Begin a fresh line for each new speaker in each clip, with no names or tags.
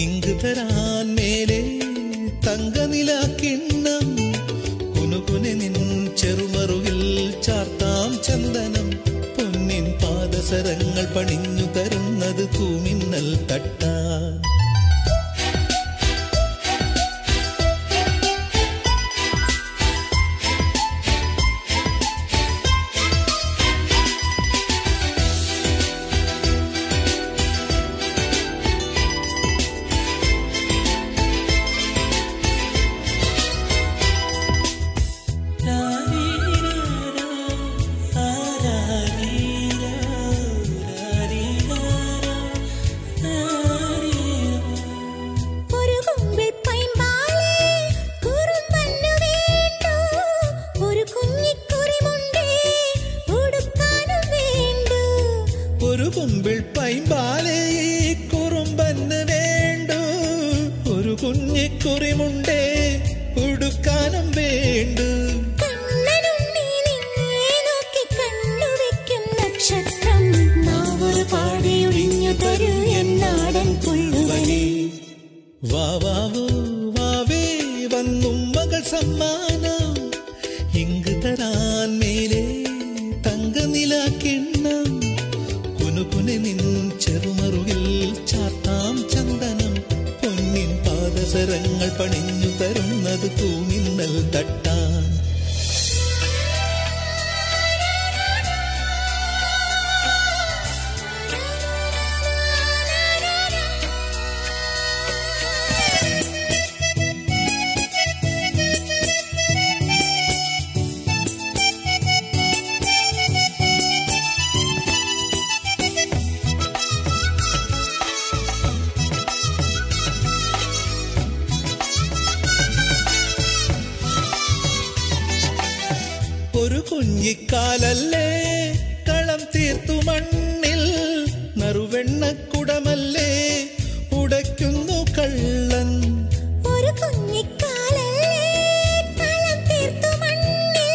Ink തരാൻ മേലെ തങ്ക നില കിണ്ണം. കുനുകുനെ നിൻ ചെറുമറുകിൽ ചാർത്താം ചന്ദനം. പൊന്നിൻ പാദസരങ്ങൾ പണിഞ്ഞു തരുന്നത് തൂമിന്നൽ തട്ട
ഒരു കുമ്പിൾ പൈമ്പാലേ
കുറുമ്പന് വേണ്ടു. ഒരു കുഞ്ഞിക്കുറിമുണ്ടേ ഉടുക്കാനും വേണ്ടു. സമ്മാ. പാദസരങ്ങൾ പണിഞ്ഞു ഒരു കുഞ്ഞിക്കാലല്ലേ? കളം തീർത്തു മണ്ണിൽ നറുവെണ്ണക്കുടമല്ലേ ഉടയ്ക്കുന്നു കള്ളൻ.
ഒരു കുഞ്ഞിക്കാലല്ലേ? കളം തീർത്തു മണ്ണിൽ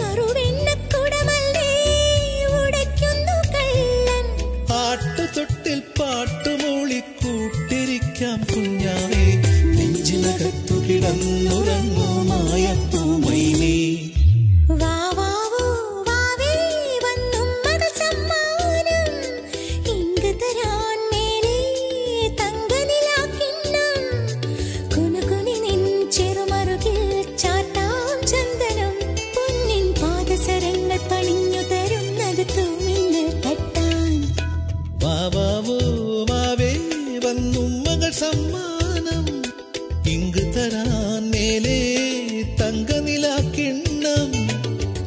നറുവെണ്ണക്കുടമല്ലേ ഉടയ്ക്കുന്നു കള്ളൻ.
ആട്ടുതൊട്ടിൽ പാട്ടുമൂളി കൂട്ടിരിക്കാം കുഞ്ഞാവേ. നെഞ്ചിനകത്തു കിടന്നുറങ്ങുമായ വന്നും മകൾ സമ്മാനം ഇങ്ക് തരാൻ മേലെ തങ്കനിലാക്കിണ്ണം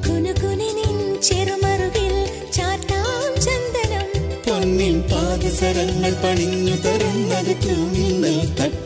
കുനുകുനി നിൻ ചെറുമറുകിൽ ചാട്ടാം ചന്ദനം.
പൊന്നിൻ പാദസരങ്ങൾ പണിഞ്ഞു തരുന്നത് തൂമിന്നൽ തട്ട